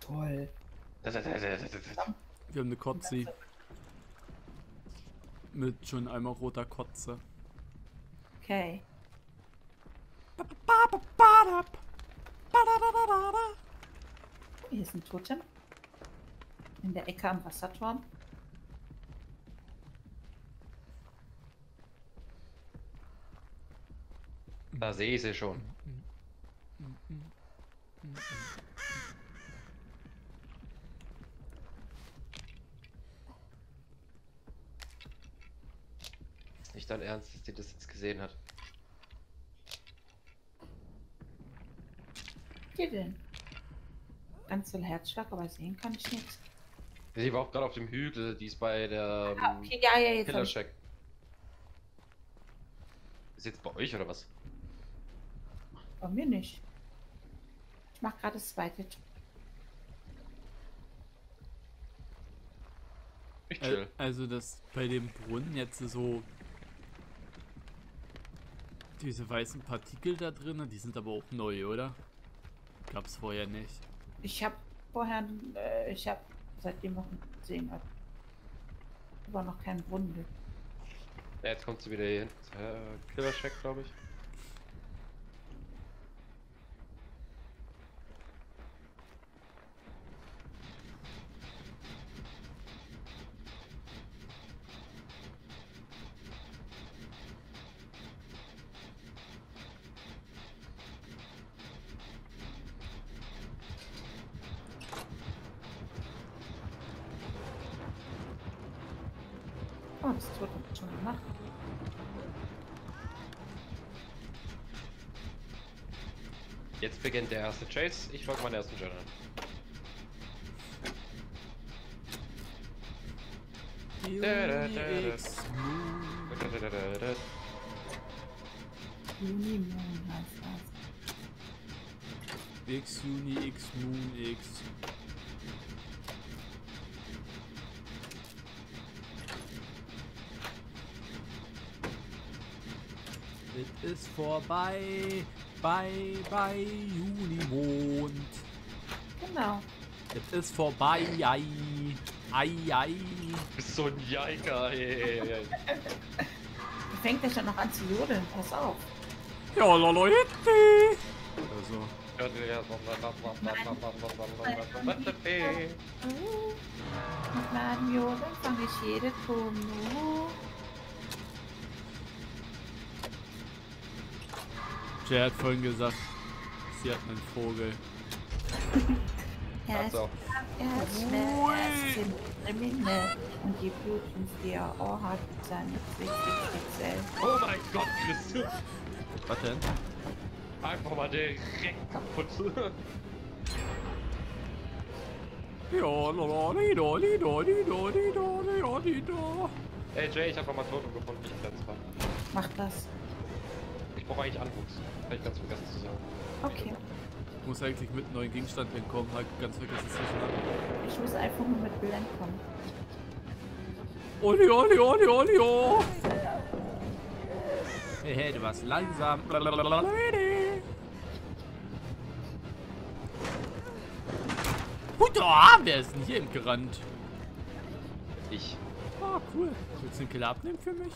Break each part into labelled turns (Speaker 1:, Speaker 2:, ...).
Speaker 1: Toll.
Speaker 2: Wir haben eine Kotzi. Mit schon einmal roter Kotze.
Speaker 1: Okay. Hier ist ein Totem. In der Ecke am Wasserturm.
Speaker 3: Da sehe ich sie schon. Nicht dein Ernst, dass die das jetzt gesehen hat.
Speaker 1: Hier denn? Ganz viel Herzschlag, aber sehen kann ich nichts.
Speaker 3: Sie war auch gerade auf dem Hügel, die ist bei der
Speaker 1: Ah,
Speaker 3: ähm,
Speaker 1: okay, ja, ja, jetzt.
Speaker 3: Shack. Ist jetzt bei euch oder was?
Speaker 1: Bei mir nicht. Ich mach gerade das zweite.
Speaker 3: Ich chill.
Speaker 2: Also das bei dem Brunnen jetzt so diese weißen Partikel da drin, die sind aber auch neu, oder? Gab's vorher nicht.
Speaker 1: Ich habe vorher, äh, ich habe seitdem noch nicht gesehen. also, Aber noch kein Wunder.
Speaker 3: Ja, jetzt kommt sie wieder hier hin. Äh, Killer Shack, glaube ich.
Speaker 1: Oh, das Totem ist schon gemacht.
Speaker 3: Jetzt beginnt der erste Chase. Ich folge meinen ersten Journal.
Speaker 2: X Moon.
Speaker 1: Heißt das.
Speaker 2: X Uni X Moon X. Es ist vorbei, bei, bei Junimond.
Speaker 1: Genau.
Speaker 2: Es ist vorbei, ei, ei, ei.
Speaker 3: Du bist so ein Jaiker, ey.
Speaker 1: Da fängt er schon noch an zu jodeln. Pass auf.
Speaker 2: Ja, lolo, hitti. Also,
Speaker 1: Uh, mit meinem Jodeln fange ich jede Ton.
Speaker 2: Jay hat vorhin gesagt, sie hat einen Vogel.
Speaker 1: Er ist, er ist schnell, er ist kriminell. Und die Blutens, die er auch hat, sind richtig speziell.
Speaker 3: Oh mein Gott, Chris.
Speaker 2: Was denn?
Speaker 3: Einfach mal direkt kaputt.
Speaker 2: Ja, lolo, lido, lido, lido, lido, lido, lido.
Speaker 3: Ey Jay, ich habe nochmal Totem gefunden, ich Mal.
Speaker 1: Mach das.
Speaker 3: Ich brauche eigentlich Anwuchs. Hab ich ganz vergessen zu sagen.
Speaker 1: Okay.
Speaker 2: Ich muss eigentlich mit einem neuen Gegenstand hinkommen, halt ganz vergessen zwischen
Speaker 1: Ich muss einfach nur mit Bildern kommen.
Speaker 2: Oli, oli, oli, oli, oh. Hey, hey, du warst langsam. Huda, wer ist denn hier gerannt?
Speaker 3: Ich.
Speaker 2: Ah, cool. Willst du den Killer abnehmen für mich?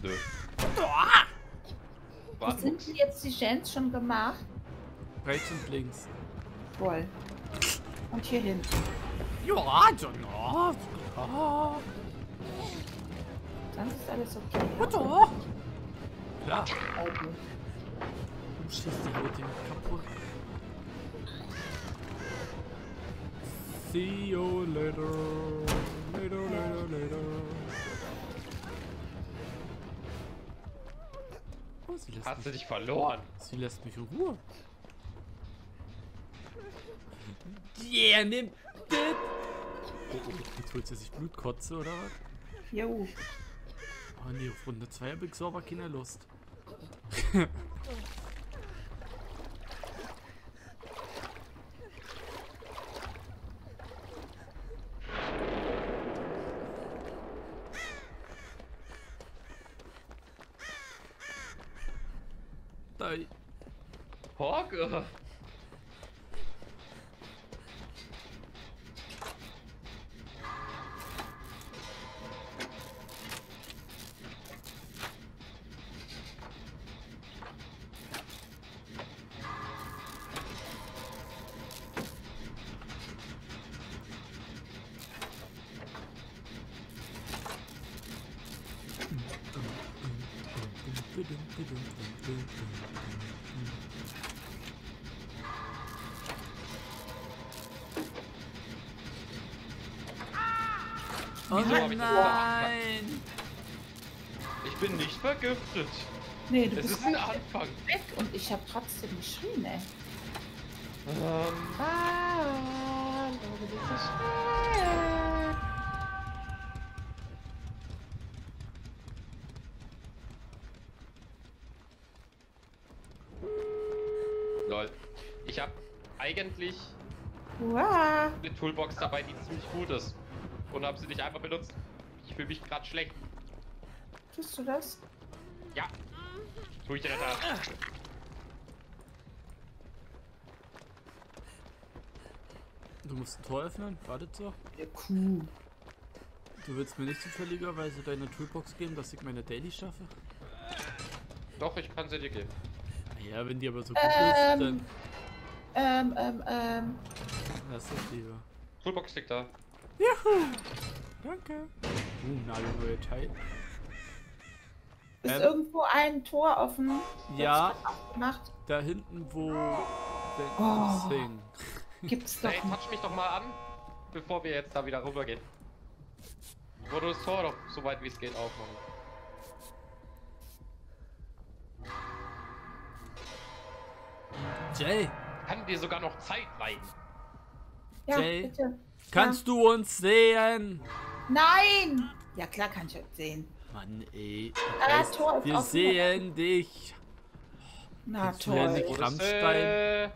Speaker 3: Nö.
Speaker 2: Ah!
Speaker 3: Warte.
Speaker 1: sind denn jetzt die Gens schon gemacht?
Speaker 2: Rechts und links.
Speaker 1: Voll. Und hier hinten.
Speaker 2: Ja, John. Ah, ah.
Speaker 1: Sonst ist alles okay.
Speaker 2: Klar.
Speaker 1: Also,
Speaker 2: Du schießt die Haut kaputt. See you later. Later, later, later. Oh, sie lässt,
Speaker 3: Hast du
Speaker 2: mich,
Speaker 3: dich verloren?
Speaker 2: sie lässt mich in Ruhe. Yeah, nimm das. Oh, oh, jetzt holt sie sich Blutkotze oder was?
Speaker 1: jo.
Speaker 2: Oh nee, auf Runde 2 habe ich sauber keine Lust. fuck?
Speaker 3: Ugh.
Speaker 2: Dum dum dum dum dum dum dum dum
Speaker 3: Wieso hab ich das
Speaker 2: nein!
Speaker 3: Ich bin nicht vergiftet.
Speaker 1: Nee, du
Speaker 3: Es
Speaker 1: bist
Speaker 3: ist ein Anfang.
Speaker 1: weg und ich habe trotzdem geschrien, ey.
Speaker 3: Ähm, ah, das. Lol. Ich habe eigentlich
Speaker 1: Wow.
Speaker 3: eine Toolbox dabei, die ziemlich gut ist. Und habe sie nicht einfach benutzt. Ich fühle mich gerade schlecht.
Speaker 1: Tust du das?
Speaker 3: Ja. Tu ich Tat.
Speaker 2: Du musst ein Tor öffnen? Wartet so.
Speaker 1: Ja, cool.
Speaker 2: Du willst mir nicht zufälligerweise deine Toolbox geben, dass ich meine Daily schaffe?
Speaker 3: Doch, ich kann sie dir geben.
Speaker 2: Ja, wenn die aber so gut
Speaker 1: Ähm.
Speaker 2: ist, dann
Speaker 1: Ähm, ähm, ähm.
Speaker 2: lass das lieber.
Speaker 3: Toolbox liegt da.
Speaker 2: Danke. Uh, nagelneue Teil.
Speaker 1: Ist
Speaker 2: Ähm.
Speaker 1: irgendwo ein Tor offen?
Speaker 2: Ja. Da hinten, wo
Speaker 1: Oh.
Speaker 2: Ding.
Speaker 1: Gibt's doch
Speaker 3: Hey, touch mich doch mal an, bevor wir jetzt da wieder rübergehen. Wo du das Tor doch so weit wie es geht aufmachen.
Speaker 2: Jay,
Speaker 3: Kann dir sogar noch Zeit leiden.
Speaker 1: Ja,
Speaker 2: Jay?
Speaker 1: bitte.
Speaker 2: Kannst du uns sehen?
Speaker 1: Nein! Ja, klar kann ich jetzt sehen.
Speaker 2: Mann, ey.
Speaker 1: Ah,
Speaker 2: Weißt,
Speaker 1: Tor
Speaker 2: wir
Speaker 1: offen.
Speaker 2: sehen dich.
Speaker 1: Na
Speaker 2: er
Speaker 1: toll.
Speaker 2: Rammstein.
Speaker 3: äh,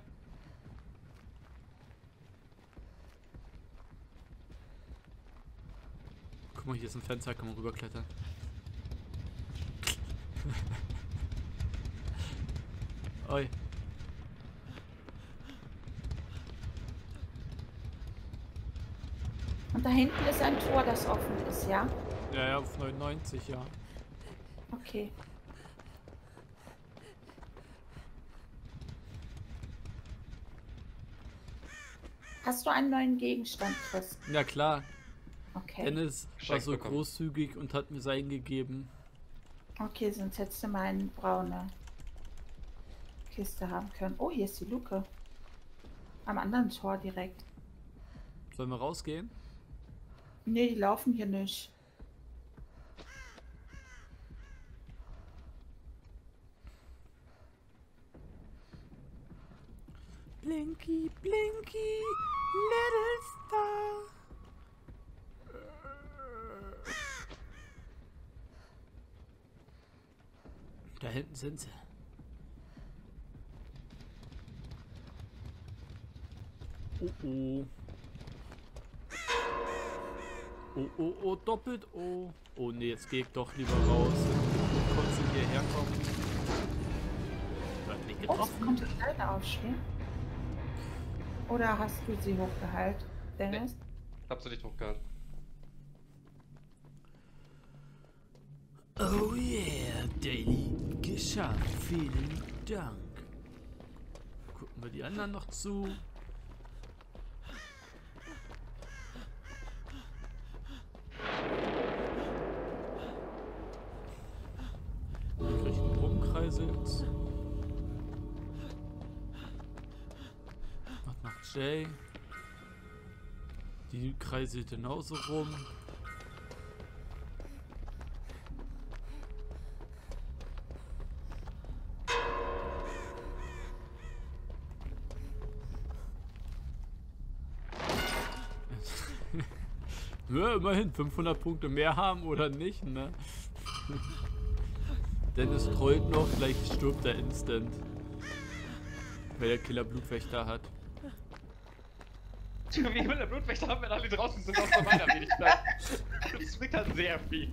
Speaker 2: Guck mal, hier ist ein Fenster, kann man rüberklettern. Oi.
Speaker 1: Da hinten ist ein Tor, das offen ist, ja?
Speaker 2: Ja, ja, auf 99, ja.
Speaker 1: Okay. Hast du einen neuen Gegenstand, Chris?
Speaker 2: Ja, klar.
Speaker 1: Okay.
Speaker 2: Dennis war so
Speaker 3: bekommen.
Speaker 2: großzügig und hat mir seinen gegeben.
Speaker 1: Okay, sonst hättest du mal eine braune Kiste haben können. Oh, hier ist die Luke. Am anderen Tor direkt.
Speaker 2: Sollen wir rausgehen?
Speaker 1: Nee, die laufen hier nicht.
Speaker 2: Blinky, blinky, little star. Da hinten sind sie. Oh oh. Oh oh oh, doppelt oh. Oh nee, jetzt geh ich doch lieber raus. Dann kommt sie hierher kommen. Wird nicht getroffen.
Speaker 1: konnte ich leider aufstehen? Oder hast du sie hochgehalten, Dennis?
Speaker 3: hab sie nicht hochgehalten.
Speaker 2: Oh yeah, Daily geschafft. Vielen Dank. Gucken wir die anderen noch zu. Jay? Die kreiselt genauso rum. Ja, immerhin 500 Punkte mehr haben oder nicht, ne? Dennis trollt noch, gleich stirbt er instant. Weil der Killer Blutwächter hat.
Speaker 3: Wie viele Blutwächter haben wir alle draußen sind aus meiner Wenigkeit. Das halt sehr viel.